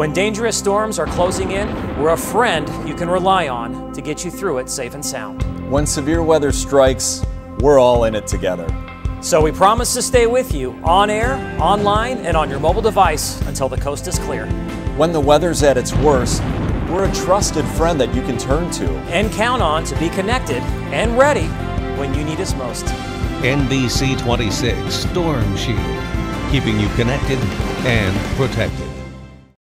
When dangerous storms are closing in, we're a friend you can rely on to get you through it safe and sound. When severe weather strikes, we're all in it together. So we promise to stay with you on air, online, and on your mobile device until the coast is clear. When the weather's at its worst, we're a trusted friend that you can turn to. And count on to be connected and ready when you need us most. NBC 26 Storm Shield, keeping you connected and protected.